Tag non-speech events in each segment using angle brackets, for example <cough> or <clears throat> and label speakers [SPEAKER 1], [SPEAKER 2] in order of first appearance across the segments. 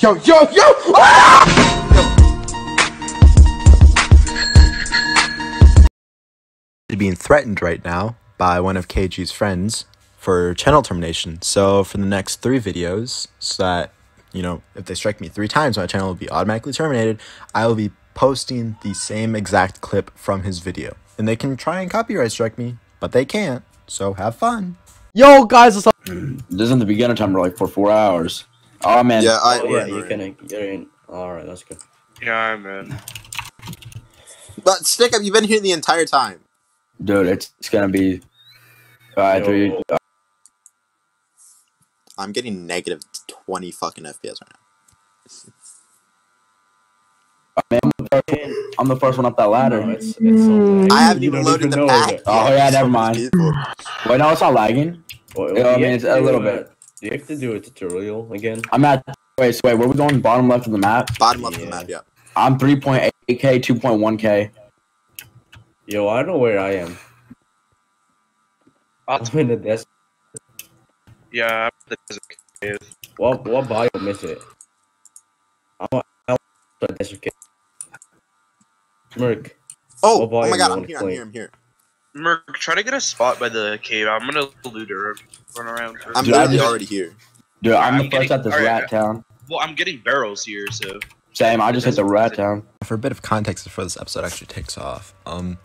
[SPEAKER 1] Yo, yo, yo! Ah!
[SPEAKER 2] being threatened right now by one of KG's friends for channel termination. So for the next three videos, so that you know, if they strike me three times, my channel will be automatically terminated. I will be posting the same exact clip from his video, and they can try and copyright strike me, but they can't. So have fun.
[SPEAKER 3] Yo, guys, what's up?
[SPEAKER 4] This is in the beginner timer like for four hours. Oh man.
[SPEAKER 5] Yeah, I.
[SPEAKER 6] Oh, yeah,
[SPEAKER 5] you're
[SPEAKER 6] you
[SPEAKER 5] we're-
[SPEAKER 6] get in. Alright, that's good.
[SPEAKER 7] Yeah, I'm in.
[SPEAKER 5] But stick up. You've been here the entire time.
[SPEAKER 4] Dude, it's, it's gonna be. Alright, three. uh,
[SPEAKER 5] I'm getting negative twenty fucking FPS right now.
[SPEAKER 4] I'm the first- I'm the first one up that ladder.
[SPEAKER 6] No, it's, it's so
[SPEAKER 5] I haven't
[SPEAKER 6] You
[SPEAKER 5] even
[SPEAKER 6] don't
[SPEAKER 5] loaded the
[SPEAKER 6] know
[SPEAKER 5] pack.
[SPEAKER 6] that.
[SPEAKER 5] yet.
[SPEAKER 4] Oh, yeah, never mind.
[SPEAKER 5] people.
[SPEAKER 4] Wait, no, it's not lagging.
[SPEAKER 6] Well,
[SPEAKER 4] Yeah, I mean, it's a
[SPEAKER 6] do
[SPEAKER 4] little bit.
[SPEAKER 6] Do you have to do a tutorial again?
[SPEAKER 4] I'm at. Wait, so wait, where we going? Bottom left of the map.
[SPEAKER 5] Bottom left of the map. Yeah.
[SPEAKER 4] I'm 3.8k, 2.1k.
[SPEAKER 6] Yo, I know where I am.
[SPEAKER 7] I'll
[SPEAKER 6] I'm in the desk.
[SPEAKER 7] Yeah, I'm the desert cave.
[SPEAKER 6] What what biome is it? I'm I'm the desert cave. Merc.
[SPEAKER 5] Oh,
[SPEAKER 6] What
[SPEAKER 5] oh my god, I'm
[SPEAKER 6] wanna
[SPEAKER 5] here. I'm here. I'm here.
[SPEAKER 7] Merc, try to get a spot by the cave. I'm gonna loot her. Run around. For
[SPEAKER 5] I'm
[SPEAKER 4] Dude, I
[SPEAKER 5] literally already here.
[SPEAKER 4] Dude, I'm
[SPEAKER 7] I'm
[SPEAKER 4] the first
[SPEAKER 7] getting-
[SPEAKER 4] at this
[SPEAKER 7] alright,
[SPEAKER 4] rat town.
[SPEAKER 7] well, I'm getting barrels here, so.
[SPEAKER 4] Same, I just hit the rat town.
[SPEAKER 2] For a bit of context before this episode actually takes off, um,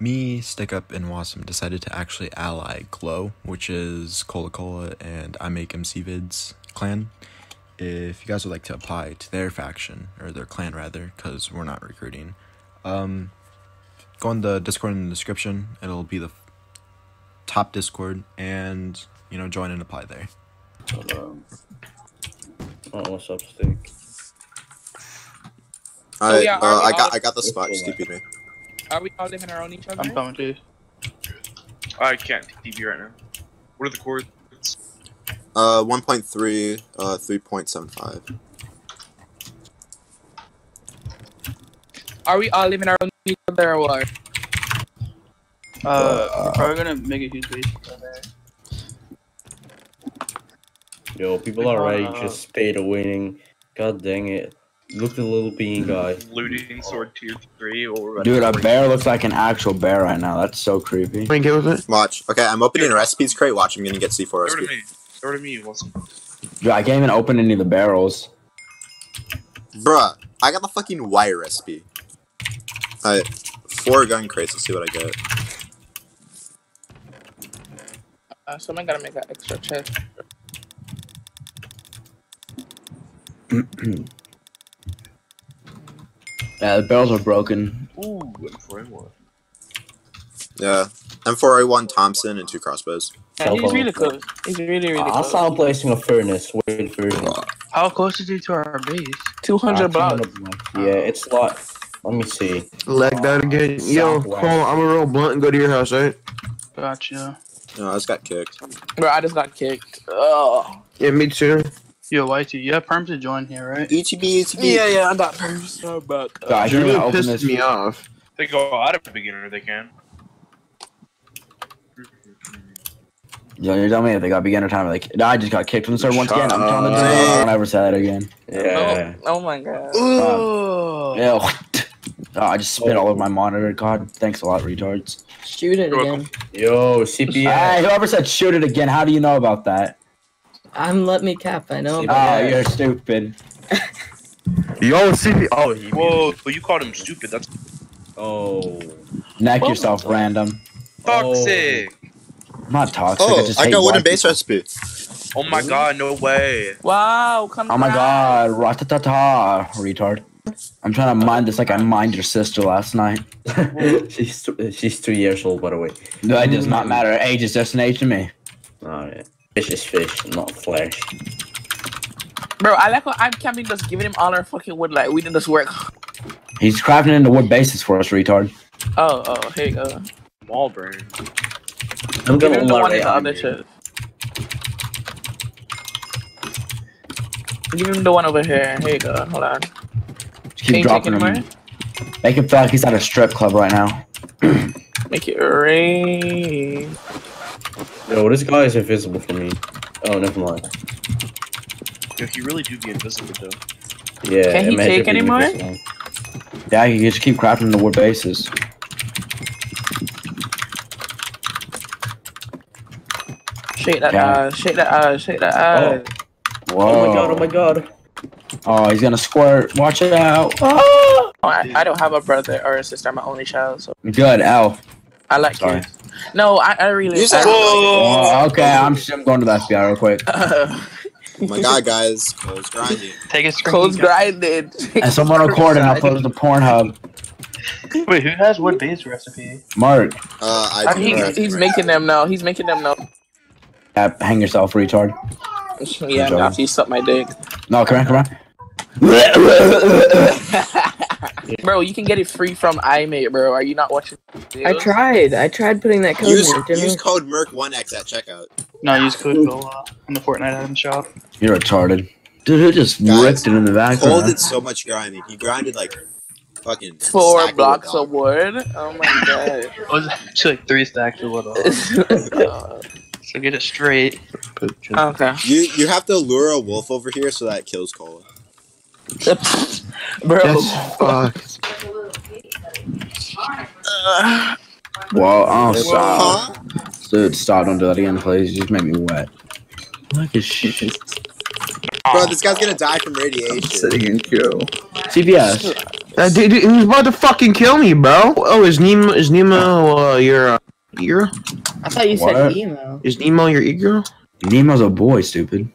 [SPEAKER 2] me, Stick Up, and Wasm decided to actually ally Glow, which is Cola Cola and I Make MC Vids clan. If you guys would like to apply to their faction, or their clan rather, because we're not recruiting, um, go on the Discord in the description. It'll be the top Discord, and, you know, join and apply there.
[SPEAKER 6] Um, oh, what's up, Stick?
[SPEAKER 5] All right.
[SPEAKER 8] yeah,
[SPEAKER 5] uh, I got. I got the spot.
[SPEAKER 6] Let's
[SPEAKER 5] Just TP me.
[SPEAKER 8] Are we all living around each other?
[SPEAKER 9] I'm coming too.
[SPEAKER 7] I can't TP right now. What are the coordinates?
[SPEAKER 5] Uh, 1.3. Uh, 3.75.
[SPEAKER 8] Are we all living around each other or what?
[SPEAKER 9] Uh, we're probably gonna make a huge base there.
[SPEAKER 6] Yo, people are right.
[SPEAKER 9] Uh,
[SPEAKER 6] Just paid a winning. God dang it. Look at the little bean guy.
[SPEAKER 7] Looting sword tier 3 or.
[SPEAKER 4] Dude, a bear looks like an actual bear right now. That's so creepy.
[SPEAKER 1] Ain't good with it?
[SPEAKER 5] Watch. Okay, I'm opening a recipes crate. Watch. I'm gonna get C4
[SPEAKER 7] Throw to me. Throw to me, Wilson.
[SPEAKER 4] Dude, I can't even open any of the barrels.
[SPEAKER 5] Bruh, I got the fucking wire recipe. Alright, four gun crates. Let's see what I get.
[SPEAKER 8] Uh, someone gotta make an extra chest. <clears throat>
[SPEAKER 4] Yeah, the barrels are broken.
[SPEAKER 7] Ooh, M4A1.
[SPEAKER 5] Yeah, M4A1 Thompson and two crossbows.
[SPEAKER 8] Yeah, he's really close. He's really, really
[SPEAKER 6] I'll
[SPEAKER 8] close.
[SPEAKER 6] start placing a furnace. Wait for
[SPEAKER 9] How close is he to our base?
[SPEAKER 8] 200 blocks.
[SPEAKER 6] Yeah, it's like. Let me see.
[SPEAKER 1] Leg that again. Yo,
[SPEAKER 6] Southwest.
[SPEAKER 1] Cole, I'm gonna roll blunt and go to your house, right?
[SPEAKER 9] Gotcha.
[SPEAKER 5] No, I just got kicked.
[SPEAKER 8] Bro, I just got kicked. Oh.
[SPEAKER 1] Yeah, me too.
[SPEAKER 9] Yo, YT, you have perm to join here, right?
[SPEAKER 5] ETB, ETB.
[SPEAKER 8] Yeah, yeah, I got perms. So back.
[SPEAKER 4] God, I
[SPEAKER 1] It
[SPEAKER 4] can't even
[SPEAKER 1] really
[SPEAKER 4] open
[SPEAKER 1] pisses
[SPEAKER 4] this.
[SPEAKER 1] me off.
[SPEAKER 7] They go out of the beginner, they can.
[SPEAKER 4] Yo, you're telling me if they got beginner time, like, I just got kicked from the server once again. I'm telling the
[SPEAKER 5] up.
[SPEAKER 4] truth. I won't ever say that again.
[SPEAKER 6] Yeah.
[SPEAKER 8] Oh, oh my god.
[SPEAKER 9] Ooh.
[SPEAKER 4] Ew. Oh, I just spit all over my monitor. God, thanks a lot, retards.
[SPEAKER 10] Shoot it
[SPEAKER 7] You're
[SPEAKER 10] again.
[SPEAKER 6] Yo, CPS.
[SPEAKER 4] Hey, whoever said shoot it again, how do you know about that?
[SPEAKER 10] I'm let me cap. I know.
[SPEAKER 6] See,
[SPEAKER 4] Oh,
[SPEAKER 10] about
[SPEAKER 4] you're stupid. <laughs>
[SPEAKER 1] Yo, CP. Oh, he.
[SPEAKER 7] Whoa, you called him stupid. That's
[SPEAKER 6] Oh.
[SPEAKER 4] Neck
[SPEAKER 8] Well,
[SPEAKER 4] yourself, random.
[SPEAKER 7] toxic.
[SPEAKER 4] I'm not toxic. I
[SPEAKER 5] Oh,
[SPEAKER 4] just
[SPEAKER 5] I
[SPEAKER 4] hate
[SPEAKER 5] got wooden base
[SPEAKER 4] people.
[SPEAKER 5] recipe.
[SPEAKER 7] Oh my god, no way.
[SPEAKER 8] Wow, come
[SPEAKER 4] Oh my god, ratatata, retard. I'm trying to mind this like I mined your sister last night. <laughs>
[SPEAKER 6] she's th- she's three years old, by the way.
[SPEAKER 4] That does not matter. Age is just an age to me.
[SPEAKER 6] Alright. Fish is fish, not flesh.
[SPEAKER 8] Bro, I like how I'm camping just giving him all our fucking wood like we didn't just work.
[SPEAKER 4] He's crafting into wood bases for us, retard.
[SPEAKER 8] Oh, oh, here you go.
[SPEAKER 7] Wall brain.
[SPEAKER 6] I'm
[SPEAKER 8] Give
[SPEAKER 6] gonna
[SPEAKER 8] him the one in the
[SPEAKER 6] on
[SPEAKER 8] other
[SPEAKER 6] you.
[SPEAKER 8] chest. Give him the one over here. Here you go. Hold on.
[SPEAKER 4] Just
[SPEAKER 8] Can
[SPEAKER 4] keep dropping him.
[SPEAKER 8] him
[SPEAKER 4] Make him feel like he's at a strip club right now. <clears throat>
[SPEAKER 8] Make it rain.
[SPEAKER 6] Yo, this guy is invisible for me. Oh, never mind.
[SPEAKER 7] Yo, he really do be invisible though.
[SPEAKER 6] Yeah.
[SPEAKER 8] Can he take anymore?
[SPEAKER 6] invisible.
[SPEAKER 4] Yeah, you just keep crafting the wood bases.
[SPEAKER 8] Shake that
[SPEAKER 4] Yeah.
[SPEAKER 8] ass, shake that ass, shake that oh. ass.
[SPEAKER 4] Whoa.
[SPEAKER 6] Oh my god! Oh my god!
[SPEAKER 4] Oh, he's gonna squirt. Watch it out.
[SPEAKER 8] Oh, I, I don't have a brother or a sister. I'm an only child, so
[SPEAKER 4] Good, L.
[SPEAKER 8] I like
[SPEAKER 4] Sorry.
[SPEAKER 8] kids. No, I, I really.
[SPEAKER 5] You said-
[SPEAKER 8] I really
[SPEAKER 4] Oh, okay, I'm, I'm going to the FBI real quick. <laughs>
[SPEAKER 5] Oh my god, guys, Cole's grinding.
[SPEAKER 9] Take a screen.
[SPEAKER 8] Cole's grinded.
[SPEAKER 4] And someone record and I'll post the Pornhub.
[SPEAKER 9] Wait, who has what base recipe?
[SPEAKER 4] Mark,
[SPEAKER 5] Uh, I
[SPEAKER 8] Uh,
[SPEAKER 5] do
[SPEAKER 8] he,
[SPEAKER 5] have
[SPEAKER 8] he's
[SPEAKER 5] right
[SPEAKER 8] making them now. He's making them now.
[SPEAKER 4] yeah, hang yourself, retard.
[SPEAKER 8] Yeah,
[SPEAKER 4] job.
[SPEAKER 8] after you suck my dick.
[SPEAKER 4] No, come on, come on. <laughs>
[SPEAKER 8] bro, you can get it free from iMate, bro. Are you not watching?
[SPEAKER 10] I tried. I tried putting that code
[SPEAKER 5] Use,
[SPEAKER 10] in. It didn't
[SPEAKER 5] use code MERC1X at checkout.
[SPEAKER 9] No, use code Gola in the Fortnite item shop.
[SPEAKER 4] You're retarded. Dude, who just
[SPEAKER 5] Guys,
[SPEAKER 4] ripped it in the
[SPEAKER 5] Cole
[SPEAKER 4] background?
[SPEAKER 5] did so much grinding. He grinded like fucking
[SPEAKER 8] Four blocks
[SPEAKER 5] of
[SPEAKER 8] of wood. Oh my <laughs> god.
[SPEAKER 9] It was actually like three stacks of wood.
[SPEAKER 8] Uh, <laughs>
[SPEAKER 9] So get it straight.
[SPEAKER 8] okay,
[SPEAKER 5] You you have to lure a wolf over here so that it kills Cola.
[SPEAKER 8] Bro.
[SPEAKER 1] That's fuck.
[SPEAKER 8] Uh,
[SPEAKER 4] Whoa, oh, stop.
[SPEAKER 5] Huh?
[SPEAKER 4] Dude, stop, don't do that again, please. You just make me wet. Look at shit.
[SPEAKER 5] Bro, this guy's gonna die from radiation.
[SPEAKER 6] sitting in queue.
[SPEAKER 4] CBS.
[SPEAKER 1] Uh, dude, dude, he was about to fucking kill me, bro. Oh, is Nemo? Is Nemo uh, your uh, e-girl?
[SPEAKER 10] I thought you
[SPEAKER 4] What?
[SPEAKER 10] said Nemo.
[SPEAKER 1] Is Nemo your e-girl?
[SPEAKER 4] Nemo's a boy, stupid.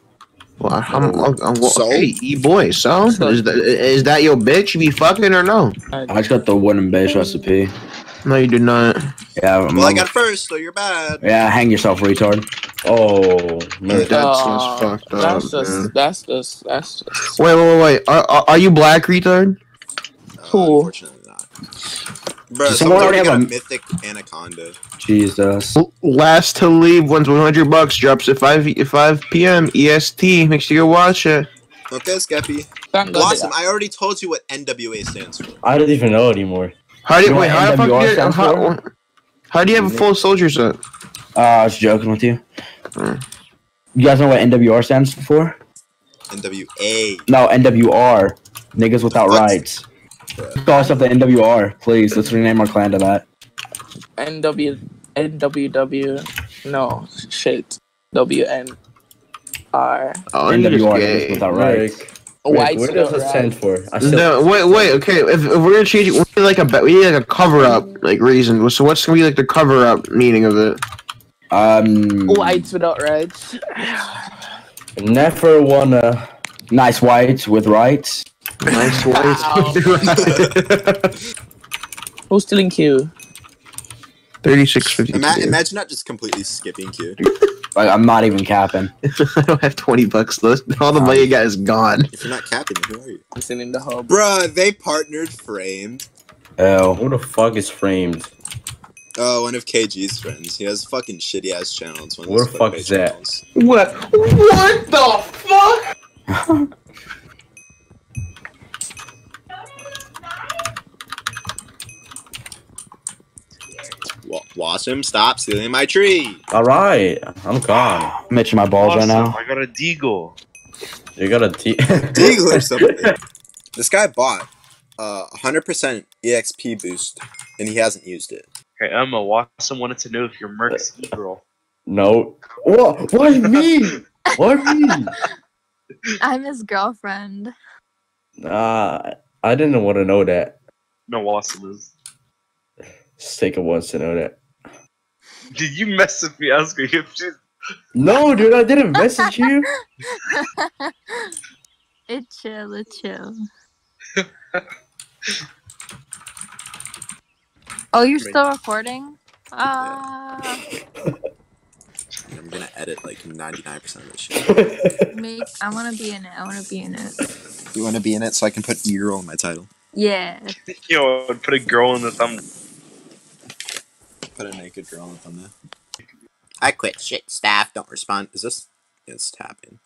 [SPEAKER 1] Well, I'm, I'm, I'm, well,
[SPEAKER 5] So?
[SPEAKER 1] okay, e-boy. So is that, is that your bitch? You be fucking or no?
[SPEAKER 4] I just got the wooden base recipe.
[SPEAKER 1] No, you did not.
[SPEAKER 4] Yeah, I'm,
[SPEAKER 5] Well, I got first, so you're bad.
[SPEAKER 4] yeah, hang yourself, retard.
[SPEAKER 6] Oh man.
[SPEAKER 1] That's
[SPEAKER 8] uh,
[SPEAKER 1] just fucked up.
[SPEAKER 8] That's
[SPEAKER 1] man.
[SPEAKER 8] just. That's just. That's just.
[SPEAKER 1] Wait, wait, wait, wait. Are, are, are you black, retard?
[SPEAKER 5] Uh,
[SPEAKER 8] Who?
[SPEAKER 5] Unfortunately not. Bro,
[SPEAKER 4] Does
[SPEAKER 5] someone
[SPEAKER 4] someone
[SPEAKER 5] already
[SPEAKER 4] already
[SPEAKER 5] got
[SPEAKER 4] have
[SPEAKER 5] a
[SPEAKER 4] a-
[SPEAKER 5] mythic anaconda.
[SPEAKER 4] Jesus.
[SPEAKER 1] Last to leave wins 100 bucks. Drops at 5 e- 5 p.m. EST. Make sure you go watch it.
[SPEAKER 5] Okay, Skeppy.
[SPEAKER 8] Thank God.
[SPEAKER 5] Blossom, I already told you what NWA stands for.
[SPEAKER 6] I don't even know anymore.
[SPEAKER 1] How do
[SPEAKER 4] You
[SPEAKER 1] you,
[SPEAKER 4] know
[SPEAKER 1] wait? How the fuck
[SPEAKER 4] NWR
[SPEAKER 1] do you,
[SPEAKER 4] stands
[SPEAKER 1] how, how do you have a full soldier set?
[SPEAKER 4] Uh, I was joking with you.
[SPEAKER 1] Mm.
[SPEAKER 4] You guys know what NWR stands for?
[SPEAKER 5] NWA.
[SPEAKER 4] No, NWR. Niggas without rights. Call us the NWR, please. Let's rename our clan to that.
[SPEAKER 8] NW NWW. No shit. WN. R.
[SPEAKER 1] Oh, you just
[SPEAKER 4] NWR,
[SPEAKER 1] gay.
[SPEAKER 4] niggas without rights.
[SPEAKER 6] Rick, Rick,
[SPEAKER 8] White
[SPEAKER 6] what does it stand for?
[SPEAKER 1] No, wait, wait. Okay, if, if we're gonna change it, we need like a we need like a cover up like reason. So what's gonna be like the cover up meaning of it?
[SPEAKER 4] Um,
[SPEAKER 8] Whites without rights. <sighs>
[SPEAKER 6] never wanna.
[SPEAKER 4] nice whites with rights.
[SPEAKER 1] Nice white.
[SPEAKER 8] Who's <laughs> still in queue?
[SPEAKER 1] Thirty-six fifty.
[SPEAKER 5] Ima- imagine not just completely skipping Q.
[SPEAKER 4] Like, I'm not even capping. <laughs>
[SPEAKER 1] I don't have twenty bucks left. <laughs> All the money you got is gone.
[SPEAKER 5] If you're not capping, who are you?
[SPEAKER 8] Listening in the hub.
[SPEAKER 5] Bruh, they partnered framed.
[SPEAKER 4] Ew. Oh.
[SPEAKER 6] Who the fuck is framed?
[SPEAKER 5] Oh, one of KG's friends. He has fucking shitty ass channels. One of
[SPEAKER 6] Where the fuck
[SPEAKER 5] clickbait
[SPEAKER 6] is that?
[SPEAKER 5] channels.
[SPEAKER 1] What? What the fuck?
[SPEAKER 5] Wa- Watch him stop stealing my tree.
[SPEAKER 6] All right, I'm gone.
[SPEAKER 4] I'm itching my balls right now.
[SPEAKER 7] I got a deagle.
[SPEAKER 6] You got a T. <laughs> <laughs>
[SPEAKER 5] Deagle or something. This guy bought uh 100% EXP boost, and he hasn't used it.
[SPEAKER 7] Hey Emma, Watson wanted to know if you're Merc's e-girl.
[SPEAKER 6] No. What? Why me? Why me?
[SPEAKER 3] I'm his girlfriend.
[SPEAKER 6] Nah, I didn't want to know that.
[SPEAKER 7] No, Watson is.
[SPEAKER 6] Just take it once to know that.
[SPEAKER 7] Did you mess with me asking if she's
[SPEAKER 6] No, dude, I didn't message you. <laughs>
[SPEAKER 3] it chill, it chill. <laughs> oh, you're still recording? Uh, <laughs>
[SPEAKER 5] I'm gonna edit like 99% of this shit.
[SPEAKER 3] make, I want to be in it. I want to be in it.
[SPEAKER 5] You want to be in it so I can put Euro in my title?
[SPEAKER 3] Yeah.
[SPEAKER 7] yo put a girl in the thumb?
[SPEAKER 5] Put a naked girl in the thumbnail. I quit. Shit, staff don't respond. Is this? It's tapping.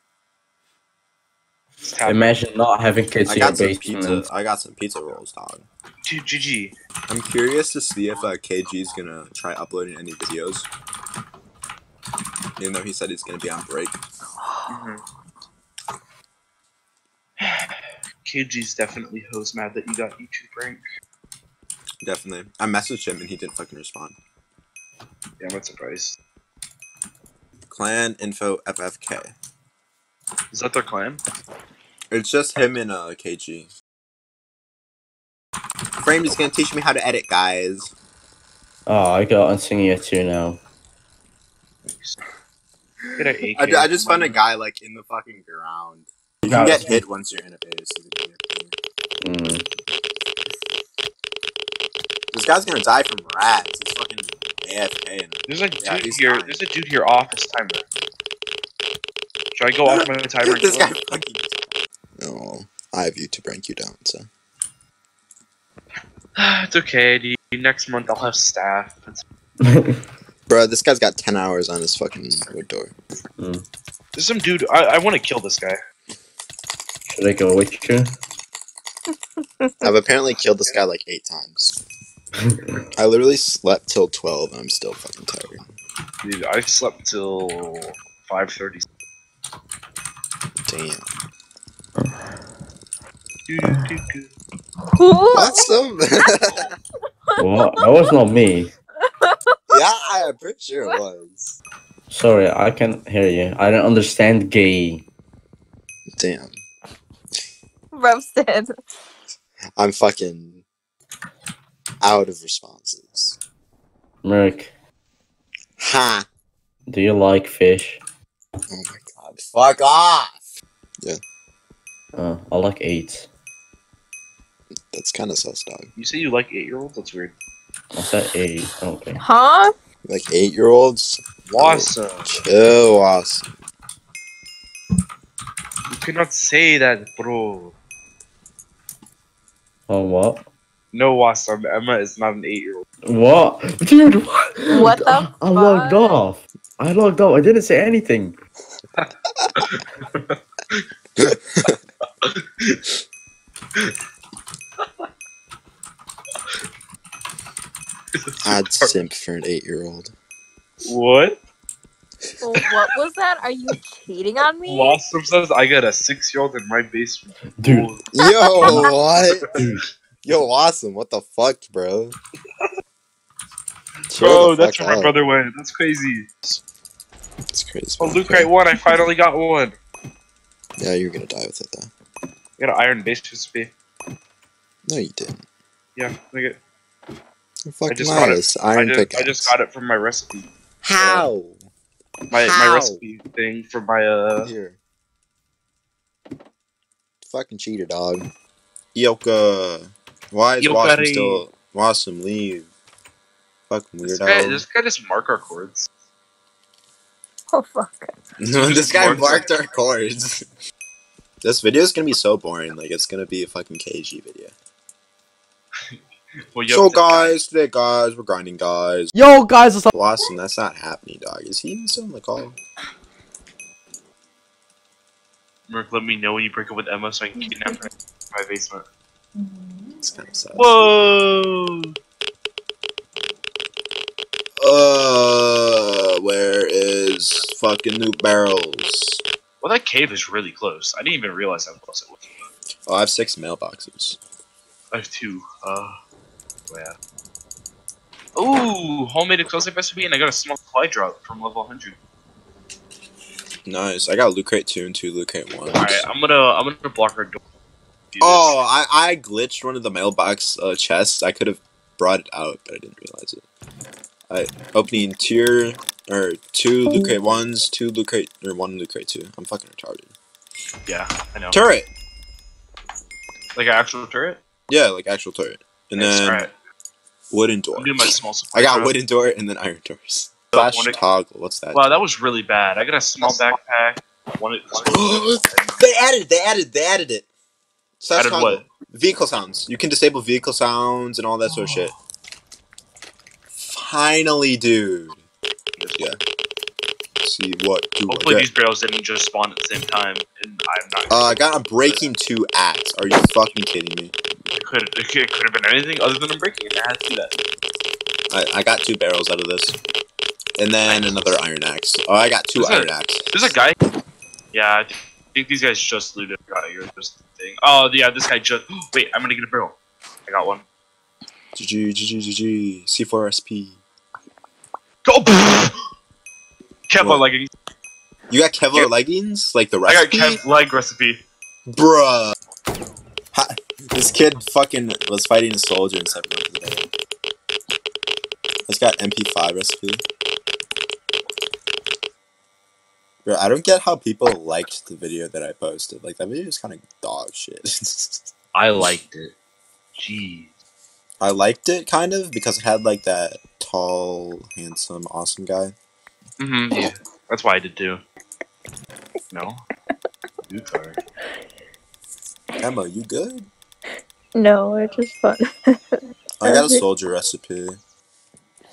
[SPEAKER 6] Imagine not having kids
[SPEAKER 5] I
[SPEAKER 6] in your
[SPEAKER 5] got some pizza. I got some pizza rolls, dog.
[SPEAKER 7] Dude, GG.
[SPEAKER 5] I'm curious to see if uh, KG's gonna try uploading any videos. Even though he said he's gonna be on break. <sighs>
[SPEAKER 7] Mhm. KG's definitely host mad that you got YouTube rank.
[SPEAKER 5] Definitely. I messaged him and he didn't fucking respond.
[SPEAKER 7] Yeah, I'm not surprised.
[SPEAKER 5] Clan info FFK.
[SPEAKER 7] Is that their clan?
[SPEAKER 5] It's just him and uh KG. Frame is gonna teach me how to edit, guys.
[SPEAKER 6] Oh, I got on singing it too now.
[SPEAKER 7] Get an AK. <laughs>
[SPEAKER 5] I, I just found a guy like in the fucking ground. You can get hit once you're in a base.
[SPEAKER 6] Mm.
[SPEAKER 5] This guy's gonna die from rats. He's AFK. And
[SPEAKER 7] There's a
[SPEAKER 5] Yeah,
[SPEAKER 7] dude here.
[SPEAKER 5] fine.
[SPEAKER 7] There's a dude here off his timer. Should I go off my timer? and <laughs>
[SPEAKER 5] this guy fucking. Oh, no, I have you to rank you down. So <sighs>
[SPEAKER 7] it's okay, dude. Next month I'll have staff. <laughs>
[SPEAKER 5] Bro, this guy's got 10 hours on his fucking wood door. Mm.
[SPEAKER 7] There's some dude. I, I want to kill this guy.
[SPEAKER 6] Should I go with you?
[SPEAKER 5] I've apparently killed this guy like eight times. I literally slept till 12 and I'm still fucking tired.
[SPEAKER 7] Dude, I slept till 5:30.
[SPEAKER 5] Damn.
[SPEAKER 3] What's
[SPEAKER 5] That's some. <laughs>
[SPEAKER 6] what? That was not me.
[SPEAKER 5] yeah, I'm pretty sure it was.
[SPEAKER 6] Sorry, I can't hear you. I don't understand gay.
[SPEAKER 5] Damn.
[SPEAKER 3] roasted?
[SPEAKER 5] I'm fucking out of responses.
[SPEAKER 6] Merc,
[SPEAKER 5] Ha!
[SPEAKER 6] do you like fish?
[SPEAKER 5] Oh my god. Fuck off! Yeah.
[SPEAKER 6] Uh, I like eight.
[SPEAKER 5] That's kind of sus, dog.
[SPEAKER 7] You say you like eight-year-olds? That's weird.
[SPEAKER 6] I said eight. Okay.
[SPEAKER 3] Huh?
[SPEAKER 5] Like eight year olds?
[SPEAKER 7] Awesome.
[SPEAKER 5] Chill, awesome.
[SPEAKER 7] You cannot say that, bro.
[SPEAKER 6] Oh, what?
[SPEAKER 7] No, awesome. Emma is not an eight-year-old.
[SPEAKER 6] What? Dude, what?
[SPEAKER 3] What the
[SPEAKER 6] I logged off. I logged off. I didn't say anything. <laughs>
[SPEAKER 5] I'd simp for an eight year old.
[SPEAKER 7] What?
[SPEAKER 3] what was that? Are you cheating on me?
[SPEAKER 7] Awesome says I got a six-year-old in my basement.
[SPEAKER 6] Dude,
[SPEAKER 5] Yo, what?
[SPEAKER 6] dude.
[SPEAKER 5] Yo, awesome. What the fuck, bro? <laughs>
[SPEAKER 7] Bro, that's
[SPEAKER 5] fuck
[SPEAKER 7] where my brother went. That's crazy.
[SPEAKER 5] It's crazy.
[SPEAKER 7] Oh, Luke Right one. I finally got one.
[SPEAKER 5] Yeah, you're gonna die with it though.
[SPEAKER 7] I got an iron base recipe.
[SPEAKER 5] No, you didn't.
[SPEAKER 7] Yeah, look at.
[SPEAKER 5] You're
[SPEAKER 7] just got it. I
[SPEAKER 5] Iron
[SPEAKER 7] just,
[SPEAKER 5] pickaxe.
[SPEAKER 7] I just got it from my recipe.
[SPEAKER 5] How?
[SPEAKER 7] My
[SPEAKER 5] How?
[SPEAKER 7] my recipe thing for my uh.
[SPEAKER 5] Here. Fucking cheater, dog. Yoka. Why is Wasm
[SPEAKER 7] Yokari.
[SPEAKER 5] still Wasm leave? Fucking
[SPEAKER 7] This guy,
[SPEAKER 5] weirdo.
[SPEAKER 7] this guy just mark our chords. <laughs>
[SPEAKER 3] Oh fuck. <laughs>
[SPEAKER 5] No, this guy marked our chords. <laughs> this video is gonna be so boring. Like it's gonna be a fucking KG video.
[SPEAKER 7] Well, yo,
[SPEAKER 5] so guys, today guys, we're grinding guys.
[SPEAKER 6] Yo, guys, what's up?
[SPEAKER 5] Wasm, that's not happening, dog. Is he even still in the call?
[SPEAKER 7] Merc, let me know when you break up with Emma so I can kidnap her in my basement.
[SPEAKER 5] It's kind of sad.
[SPEAKER 7] Whoa!
[SPEAKER 5] Uh, where is fucking new barrels?
[SPEAKER 7] Well, that cave is really close. I didn't even realize how close it was.
[SPEAKER 5] Oh, I have six mailboxes.
[SPEAKER 7] I have two. Uh, yeah. Ooh, homemade explosive recipe, and I got a small supply drop from level 100.
[SPEAKER 5] Nice. I got loot crate two and two loot crate one.
[SPEAKER 7] Alright, I'm gonna I'm gonna block her door. Do this.
[SPEAKER 5] Oh, I, I glitched one of the mailbox uh, chests. I could have brought it out, but I didn't realize it. I opening tier or two loot crate ones, two loot crate or one loot crate two. I'm fucking retarded.
[SPEAKER 7] yeah, I know.
[SPEAKER 5] Turret.
[SPEAKER 7] Like an actual turret.
[SPEAKER 5] Yeah, like actual turret, and
[SPEAKER 7] Nice,
[SPEAKER 5] then
[SPEAKER 7] alright.
[SPEAKER 5] wooden door.
[SPEAKER 7] I'm doing my small.
[SPEAKER 5] I got
[SPEAKER 7] drop.
[SPEAKER 5] wooden door and then iron doors. Flash
[SPEAKER 7] one-
[SPEAKER 5] toggle. What's that?
[SPEAKER 7] Wow, that was really bad. I got a small backpack. One. one
[SPEAKER 5] they added. They added. They added it. Slash
[SPEAKER 7] Added what?
[SPEAKER 5] Vehicle sounds. You can disable vehicle sounds and all that sort of shit. Finally, dude. Yeah. See what do
[SPEAKER 7] Hopefully
[SPEAKER 5] I
[SPEAKER 7] these barrels didn't just spawn at the same time, and I'm not.
[SPEAKER 5] Uh, I got a breaking two axe. Are you fucking kidding me?
[SPEAKER 7] it could it could, have been anything other than a breaking. It had to do that.
[SPEAKER 5] I, I got two barrels out of this, and then another iron axe. Oh, I got two
[SPEAKER 7] Is
[SPEAKER 5] iron axes.
[SPEAKER 7] There's a guy. Yeah, I think think these guys just looted. Got your just thing. Oh yeah, this guy just. <gasps> Wait, I'm gonna get a barrel. I got one.
[SPEAKER 5] GG, GG, GG. C4SP.
[SPEAKER 7] Go. <gasps> Kevlar leggings.
[SPEAKER 5] You got Kevlar
[SPEAKER 7] Yeah.
[SPEAKER 5] leggings? Like the recipe?
[SPEAKER 7] I got? Kev leg recipe.
[SPEAKER 5] Bruh. Ha- this kid fucking was fighting a soldier in the day. It's got MP5 recipe. Bro, I don't get how people liked the video that I posted. Like that video is kind of dog shit. <laughs>
[SPEAKER 7] I liked it. Jeez.
[SPEAKER 5] I liked it kind of because it had like that tall, handsome, awesome guy.
[SPEAKER 7] Mm-hmm. Yeah. That's why I did too. No. You sorry.
[SPEAKER 5] Emma, you good?
[SPEAKER 10] No, it's just fun. <laughs>
[SPEAKER 5] I got a soldier recipe.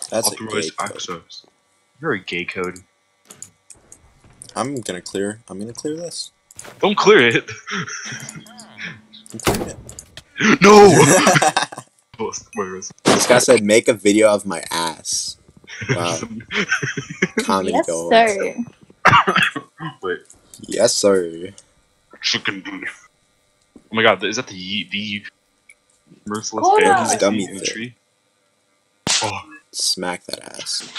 [SPEAKER 5] That's a gay code.
[SPEAKER 7] access. You're a gay code.
[SPEAKER 5] I'm gonna clear. I'm gonna clear this.
[SPEAKER 7] Don't clear it.
[SPEAKER 5] I'm <laughs> it.
[SPEAKER 7] no. Post- where is-
[SPEAKER 5] this guy said, "Make a video of my ass." Uh, <laughs> wow, comedy
[SPEAKER 3] Yes,
[SPEAKER 5] gold.
[SPEAKER 3] sir. <laughs>
[SPEAKER 7] Wait.
[SPEAKER 5] Yes, sir.
[SPEAKER 7] Chicken beef. Oh my god, is that the the merciless
[SPEAKER 3] Hold
[SPEAKER 7] bear
[SPEAKER 3] on.
[SPEAKER 7] I
[SPEAKER 5] Dummy
[SPEAKER 7] in the tree? Oh.
[SPEAKER 5] Smack that ass.